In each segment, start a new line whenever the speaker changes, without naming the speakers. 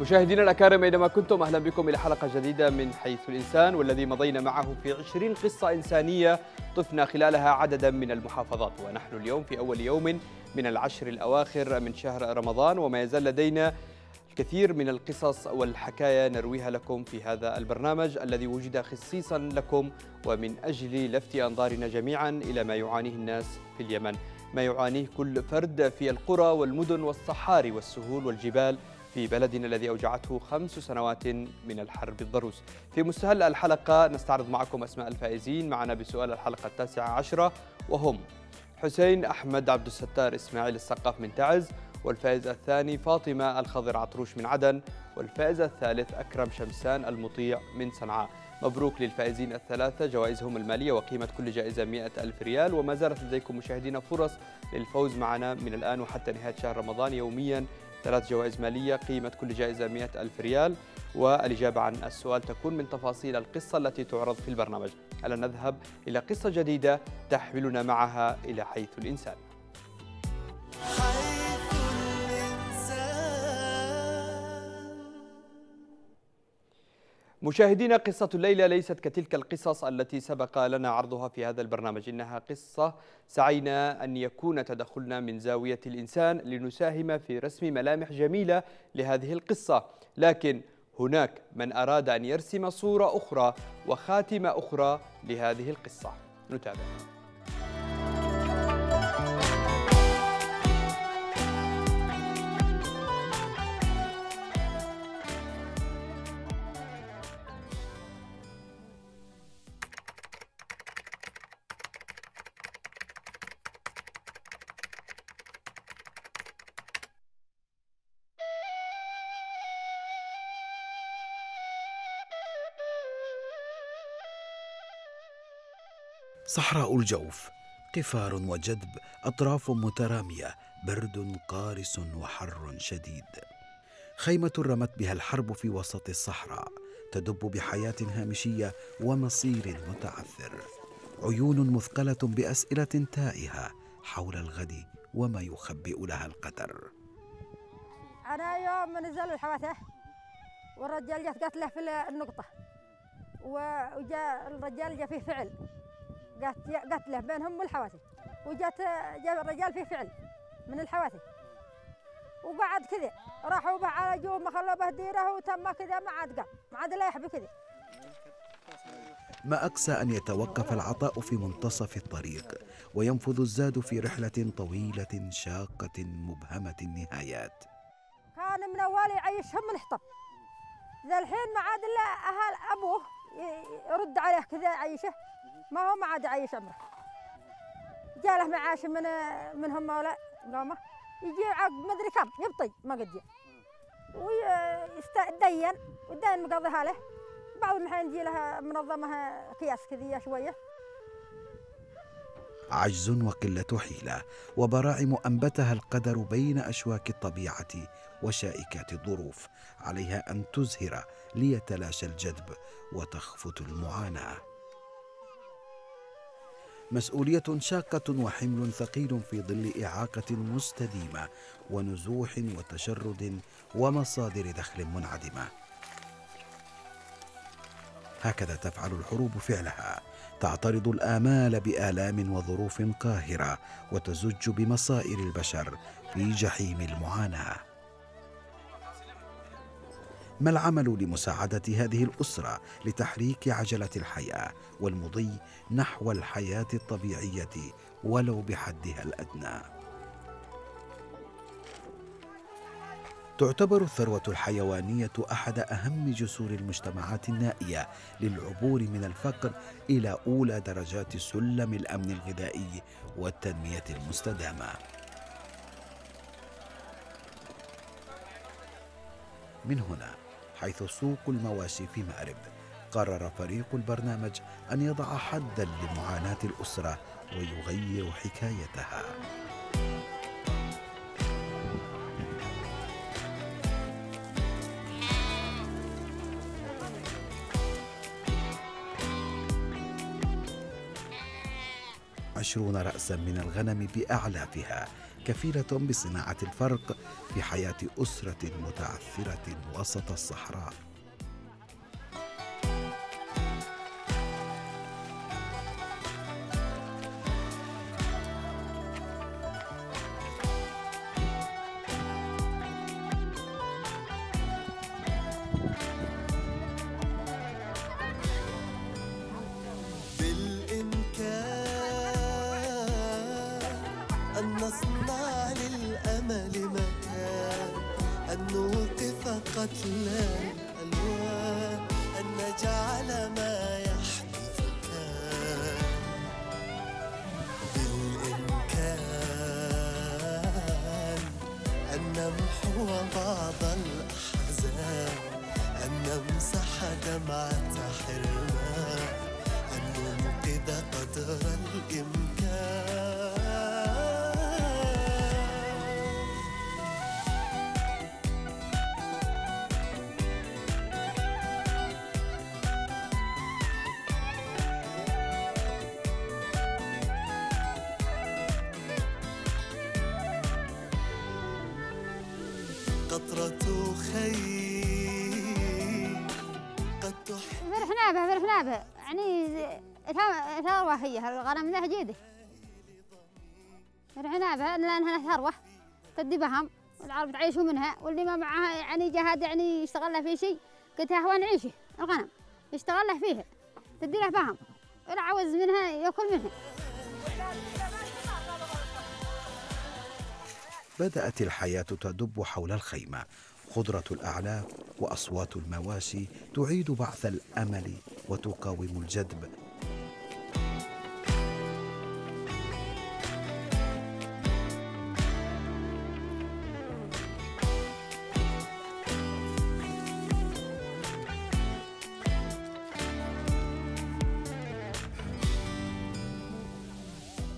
مشاهدينا الأكارم أينما كنتم أهلا بكم إلى حلقة جديدة من حيث الإنسان والذي مضينا معه في 20 قصة إنسانية طفنا خلالها عددا من المحافظات. ونحن اليوم في أول يوم من العشر الأواخر من شهر رمضان وما يزال لدينا الكثير من القصص والحكايا نرويها لكم في هذا البرنامج الذي وجد خصيصا لكم ومن أجل لفت أنظارنا جميعا إلى ما يعانيه الناس في اليمن. ما يعانيه كل فرد في القرى والمدن والصحاري والسهول والجبال في بلدنا الذي أوجعته خمس سنوات من الحرب الضروس. في مستهل الحلقة نستعرض معكم أسماء الفائزين. معنا بسؤال الحلقة التاسعة عشرة وهم حسين أحمد عبد الستار إسماعيل السقاف من تعز والفائز الثاني فاطمة الخضر عطروش من عدن والفائز الثالث أكرم شمسان المطيع من صنعاء. مبروك للفائزين الثلاثة جوائزهم المالية وقيمة كل جائزة 100 ألف ريال. وما زالت لديكم مشاهدينا فرص للفوز معنا من الآن وحتى نهاية شهر رمضان يوميا ثلاث جوائز مالية قيمة كل جائزة 100 ألف ريال والإجابة عن السؤال تكون من تفاصيل القصة التي تعرض في البرنامج. ألا نذهب إلى قصة جديدة تحملنا معها إلى حيث الإنسان. مشاهدينا قصة الليلة ليست كتلك القصص التي سبق لنا عرضها في هذا البرنامج. إنها قصة سعينا أن يكون تدخلنا من زاوية الإنسان لنساهم في رسم ملامح جميلة لهذه القصة. لكن هناك من أراد أن يرسم صورة أخرى وخاتمة أخرى لهذه القصة. نتابع.
صحراء الجوف قفار وجدب أطراف مترامية برد قارس وحر شديد. خيمة رمت بها الحرب في وسط الصحراء تدب بحياة هامشية ومصير متعثر. عيون مثقلة بأسئلة تائهة حول الغد وما يخبئ لها القدر.
أنا يوم نزل الحوادث والرجال جت قتله في النقطة وجاء الرجال جاء فيه فعل. قت- قتله بينهم والحوادث وجات جاء الرجال فيه فعل من الحوادث وقعد كذا راحوا به جو ما خلوا به ديره وتم كذا ما عاد قام. ما عاد لا يحب كذا
ما أقسى أن يتوقف العطاء في منتصف الطريق وينفذ الزاد في رحلة طويلة شاقة مبهمة النهايات.
كان من أول يعيشهم من حطب. ذا الحين ما عاد إلا أهل أبوه ي- يرد عليه كذا يعيشه. ما هو ما عاد يعيش عمره. جاء له معاش من منهم مولا قامه يجي عقد ما أدري كم يبطي ما قد جاء. ويستدين والدين مقضيها له. بعض الحين يجي له منظمة كياس كذيه شوية.
عجز وقلة حيلة وبراعم أنبتها القدر بين أشواك الطبيعة وشائكات الظروف عليها أن تزهر ليتلاشى الجذب وتخفت المعاناة. مسؤولية شاقة وحمل ثقيل في ظل إعاقة مستديمة ونزوح وتشرد ومصادر دخل منعدمة. هكذا تفعل الحروب فعلها. تعترض الآمال بآلام وظروف قاهرة وتزج بمصائر البشر في جحيم المعاناة. ما العمل لمساعدة هذه الأسرة لتحريك عجلة الحياة والمضي نحو الحياة الطبيعية ولو بحدها الأدنى؟ تعتبر الثروة الحيوانية أحد أهم جسور المجتمعات النائية للعبور من الفقر إلى أولى درجات سلم الأمن الغذائي والتنمية المستدامة. من هنا حيث سوق المواشي في مأرب. قرر فريق البرنامج أن يضع حدا لمعاناة الأسرة ويغير حكايتها. عشرون رأسا من الغنم بأعلافها. كفيلة بصناعة الفرق في حياة أسرة متعثرة وسط الصحراء.
أصنع للأمل مكان أن نوقف قتلانا قطرة خير
قد فرحنا به فرحنا به يعني ثروة هي الغنم ذا جيده. فرحنا به لأنها ثروة تدي بهم والعرب تعيشوا منها واللي ما معها يعني جهاد يعني يشتغل له في شيء قلت هو نعيشه الغنم. يشتغل له فيها تدي له فهم ولا عاوز منها يأكل منها.
بدأت الحياة تدب حول الخيمة. خضرة الأعلاف وأصوات المواشي تعيد بعث الأمل وتقاوم الجدب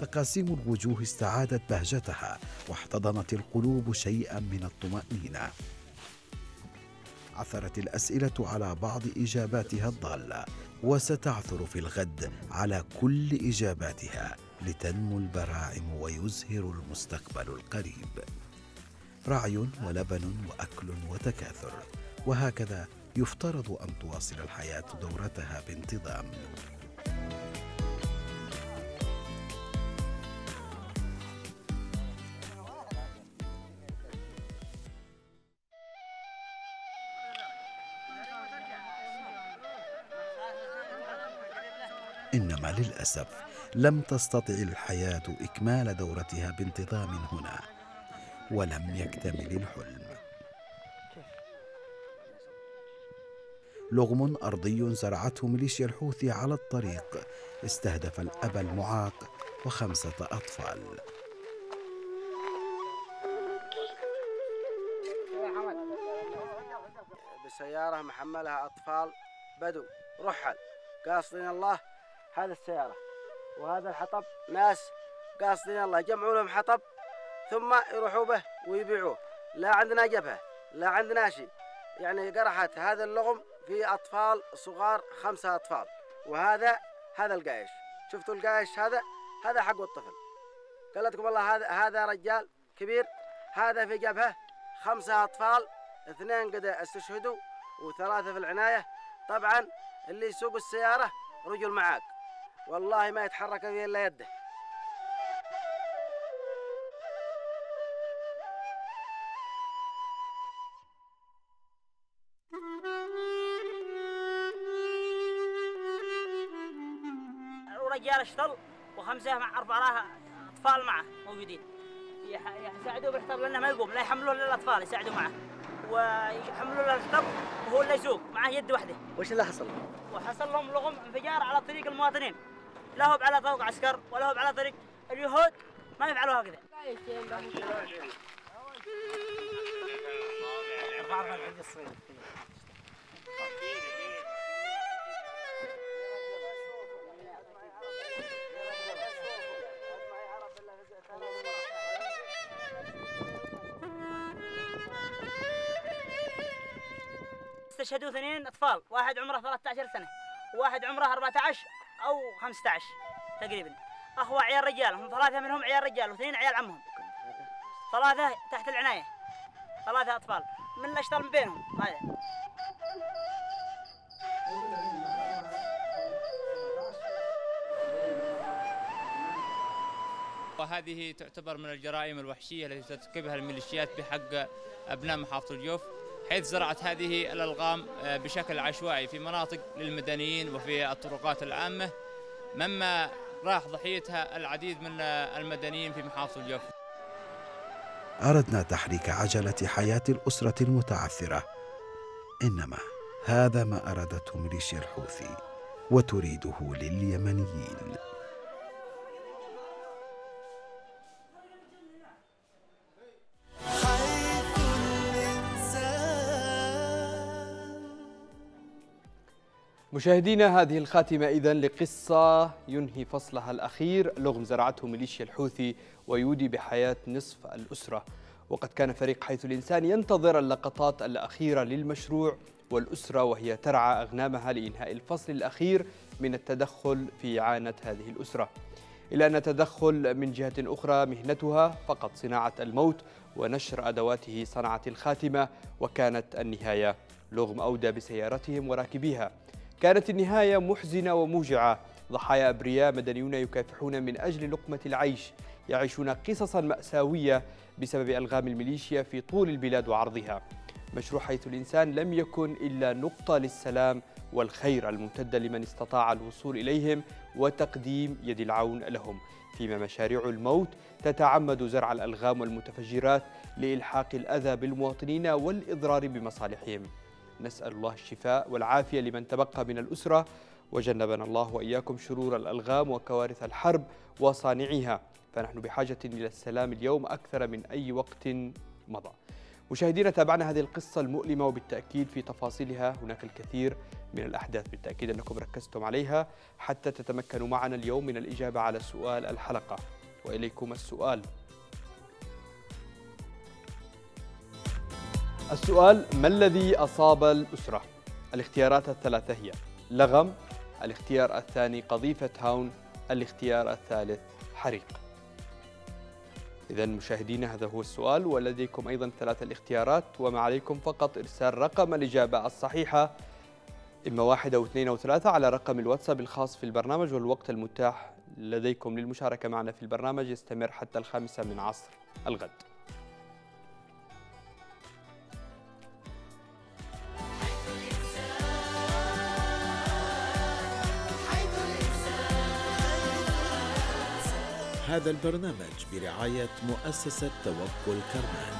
تقاسيم الوجوه استعادت بهجتها. واحتضنت القلوب شيئا من الطمأنينة. عثرت الأسئلة على بعض إجاباتها الضالة وستعثر في الغد على كل إجاباتها لتنمو البراعم ويزهر المستقبل القريب. رعي ولبن وأكل وتكاثر وهكذا يفترض أن تواصل الحياة دورتها بانتظام. انما للأسف لم تستطع الحياة إكمال دورتها بانتظام هنا ولم يكتمل الحلم. لغم أرضي زرعته ميليشيا الحوثي على الطريق استهدف الأب المعاق وخمسة أطفال.
بسيارة محملها أطفال بدو رحل. قاصدين الله هذا السيارة. وهذا الحطب ناس قاصدين الله يجمعوا لهم حطب ثم يروحوا به ويبيعوه. لا عندنا جبهة لا عندنا شيء. يعني قرحت هذا اللغم في أطفال صغار خمسة أطفال. وهذا هذا القايش. شفتوا القايش هذا؟ هذا حق الطفل. قالت لكم والله هذا هذا رجال كبير. هذا في جبهة خمسة أطفال اثنين قد استشهدوا وثلاثة في العناية. طبعا اللي يسوق السيارة رجل معاك. والله ما يتحرك فيه إلا يده
ورجال اشتل وخمسة مع أربعة أطفال معه موجودين يساعدوه بالحطب لأنه ما يقوم لا يحملوه للاطفال يساعدوا معه ويحملوا له الحطب وهو اللي يسوق معه يد واحدة.
وش اللي حصل؟
وحصل لهم لغم انفجار على طريق المواطنين. لا هو على طريق عسكر ولا هو على طريق اليهود ما يفعلوا هكذا استشهدوا اثنين أطفال واحد عمره 13 سنة وواحد عمره 14 أو 15 تقريبا. اخوة عيال رجال هم ثلاثة منهم عيال رجال واثنين عيال عمهم. ثلاثة تحت العناية ثلاثة أطفال. من الأشطال من بينهم؟ هذا.
وهذه تعتبر من الجرائم الوحشية التي ترتكبها الميليشيات بحق أبناء محافظة الجوف. حيث زرعت هذه الألغام آه، بشكل عشوائي في مناطق للمدنيين وفي الطرقات العامة مما راح ضحيتها العديد من المدنيين في محافظة الجوف.
أردنا تحريك عجلة حياة الأسرة المتعثرة. إنما هذا ما أرادته ميليشيا الحوثي وتريده لليمنيين.
مشاهدينا هذه الخاتمة إذا لقصة ينهي فصلها الأخير. لغم زرعته ميليشيا الحوثي ويودي بحياة نصف الأسرة. وقد كان فريق حيث الإنسان ينتظر اللقطات الأخيرة للمشروع والأسرة وهي ترعى أغنامها لإنهاء الفصل الأخير من التدخل في عانة هذه الأسرة. إلا أن التدخل من جهة أخرى مهنتها فقط صناعة الموت ونشر أدواته صنعت الخاتمة وكانت النهاية. لغم أودى بسيارتهم وراكبيها. كانت النهاية محزنة وموجعة. ضحايا أبرياء مدنيون يكافحون من أجل لقمة العيش. يعيشون قصصا مأساوية بسبب ألغام الميليشيا في طول البلاد وعرضها. مشروع حيث الإنسان لم يكن إلا نقطة للسلام والخير الممتدة لمن استطاع الوصول إليهم وتقديم يد العون لهم. فيما مشاريع الموت تتعمد زرع الألغام والمتفجرات لإلحاق الأذى بالمواطنين والإضرار بمصالحهم. نسأل الله الشفاء والعافية لمن تبقى من الأسرة. وجنبنا الله وإياكم شرور الألغام وكوارث الحرب وصانعيها فنحن بحاجة إلى السلام اليوم أكثر من أي وقت مضى. مشاهدينا تابعنا هذه القصة المؤلمة وبالتأكيد في تفاصيلها هناك الكثير من الأحداث. بالتأكيد أنكم ركزتم عليها حتى تتمكنوا معنا اليوم من الإجابة على سؤال الحلقة. وإليكم السؤال. السؤال ما الذي أصاب الأسرة؟ الاختيارات الثلاثة هي لغم الاختيار الثاني قذيفة هاون الاختيار الثالث حريق إذا مشاهدينا هذا هو السؤال ولديكم أيضا ثلاثة الاختيارات وما عليكم فقط إرسال رقم الإجابة الصحيحة إما واحد أو اثنين أو ثلاثة على رقم الواتساب الخاص في البرنامج والوقت المتاح لديكم للمشاركة معنا في البرنامج يستمر حتى الخامسة من عصر الغد
هذا البرنامج برعاية مؤسسة توكل كرمان.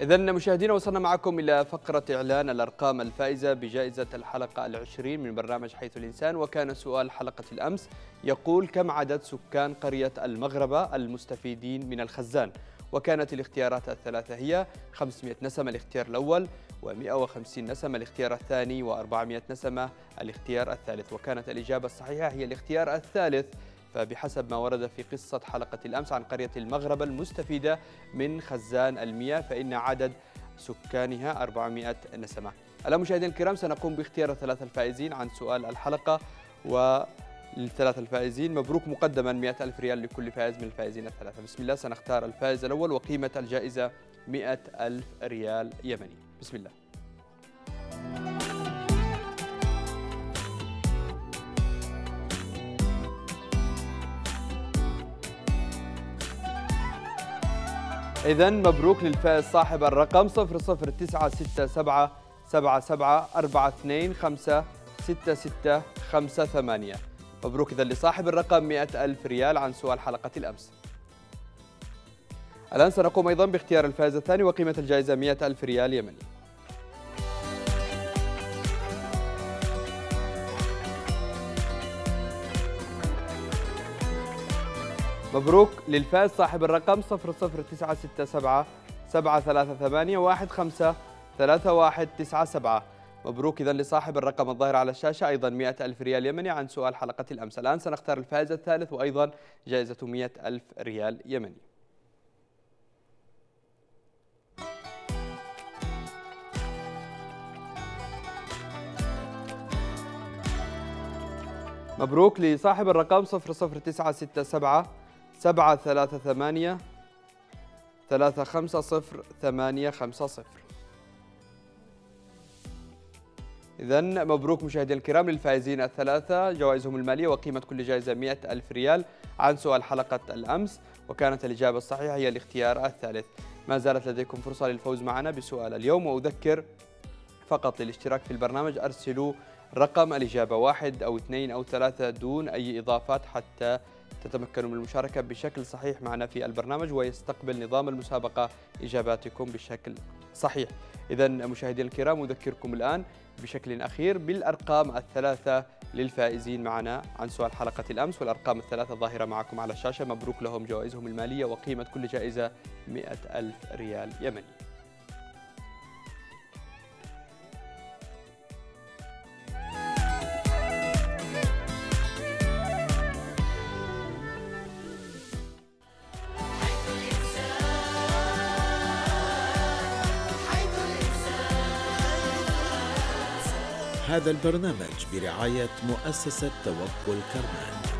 إذا مشاهدينا وصلنا معكم إلى فقرة إعلان الأرقام الفائزة بجائزة الحلقة العشرين من برنامج حيث الإنسان. وكان سؤال حلقة الأمس يقول كم عدد سكان قرية المغربة المستفيدين من الخزان؟ وكانت الاختيارات الثلاثة هي 500 نسمة الاختيار الأول و150 نسمة الاختيار الثاني و400 نسمة الاختيار الثالث. وكانت الإجابة الصحيحة هي الاختيار الثالث. فبحسب ما ورد في قصة حلقة الأمس عن قرية المغربة المستفيدة من خزان المياه فإن عدد سكانها 400 نسمة. الآن مشاهدينا الكرام سنقوم باختيار الثلاثة الفائزين عن سؤال الحلقة. و للثلاثة الفائزين مبروك مقدما 100 ألف ريال لكل فائز من الفائزين الثلاثة. بسم الله سنختار الفائز الأول وقيمة الجائزة 100 ألف ريال يمني. بسم الله. إذا مبروك للفائز صاحب الرقم 00967 77 42 5 66 58 مبروك إذا لصاحب الرقم 100 ألف ريال عن سؤال حلقة الأمس. الآن سنقوم أيضا باختيار الفائز الثاني وقيمة الجائزة 100 ألف ريال يمني. مبروك للفائز صاحب الرقم 00967 738 15 3197 مبروك إذا لصاحب الرقم الظاهر على الشاشة أيضا 100 ألف ريال يمني عن سؤال حلقة الأمس. الآن سنختار الفائز الثالث وأيضا جائزة 100 ألف ريال يمني. مبروك لصاحب الرقم 00967 738 350 إذا مبروك مشاهدينا الكرام للفائزين الثلاثة. جوائزهم المالية وقيمة كل جائزة 100 ألف ريال عن سؤال حلقة الأمس وكانت الإجابة الصحيحة هي الاختيار الثالث. ما زالت لديكم فرصة للفوز معنا بسؤال اليوم وأذكر فقط للاشتراك في البرنامج أرسلوا رقم الإجابة واحد أو اثنين أو ثلاثة دون أي إضافات حتى تتمكنوا من المشاركة بشكل صحيح معنا في البرنامج ويستقبل نظام المسابقة إجاباتكم بشكل صحيح. إذا مشاهدينا الكرام أذكركم الآن بشكل أخير بالأرقام الثلاثة للفائزين معنا عن سؤال حلقة الأمس والأرقام الثلاثة ظاهرة معكم على الشاشة. مبروك لهم جوائزهم المالية وقيمة كل جائزة 100 ألف ريال يمني.
هذا البرنامج برعاية مؤسسة توكل كرمان.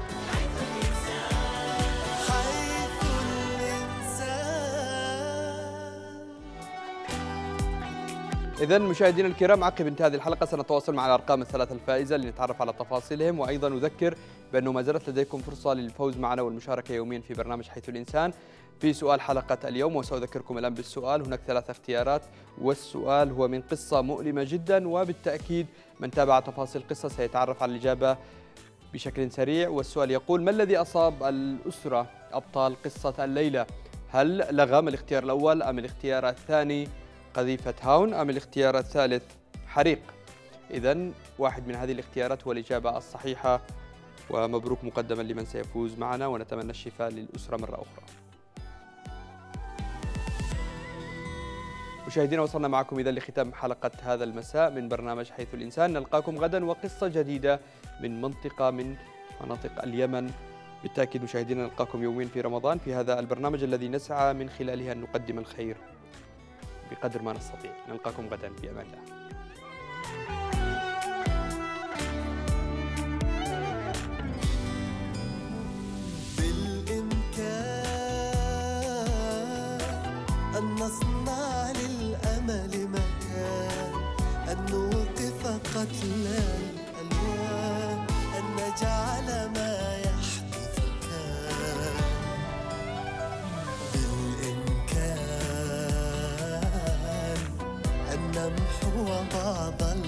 إذا مشاهدينا الكرام عقب انتهاء هذه الحلقة سنتواصل مع الأرقام الثلاثة الفائزة لنتعرف على تفاصيلهم وأيضا أذكر بأنه ما زالت لديكم فرصة للفوز معنا والمشاركة يوميا في برنامج حيث الإنسان. في سؤال حلقة اليوم وسأذكركم الآن بالسؤال. هناك ثلاث اختيارات والسؤال هو من قصة مؤلمة جدا وبالتأكيد من تابع تفاصيل القصة سيتعرف على الإجابة بشكل سريع. والسؤال يقول ما الذي أصاب الأسرة أبطال قصة الليلة؟ هل لغم الاختيار الأول أم الاختيار الثاني؟ قذيفة هاون أم الاختيار الثالث؟ حريق. إذا واحد من هذه الاختيارات هو الإجابة الصحيحة ومبروك مقدما لمن سيفوز معنا ونتمنى الشفاء للأسرة مرة أخرى. مشاهدينا وصلنا معكم إذا لختام حلقة هذا المساء من برنامج حيث الإنسان. نلقاكم غدا وقصة جديدة من منطقة من مناطق اليمن. بالتأكيد مشاهدينا نلقاكم يومين في رمضان في هذا البرنامج الذي نسعى من خلاله أن نقدم الخير. بقدر ما نستطيع. نلقاكم غدا في أمان الله.
أن نصنع للأمل مكان أن نوقف قتل الألوان أن نجعل بعض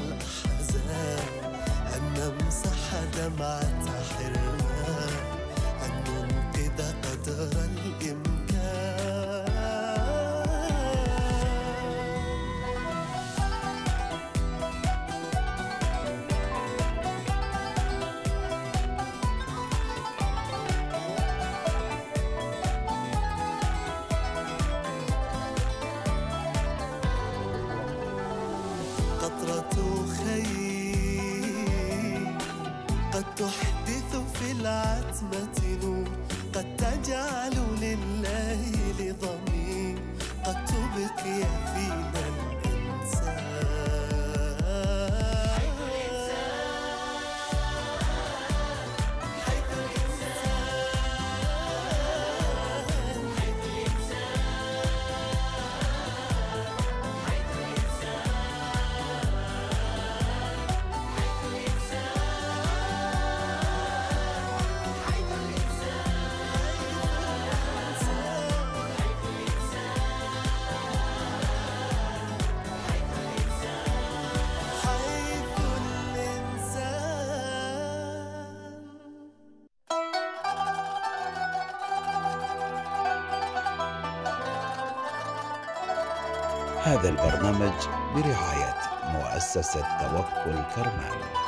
قطرة خير قد تحدث في العتمة نور قد تجعل لليل ضمير قد تبقي فينا
هذا البرنامج برعاية مؤسسة توكل كرمان.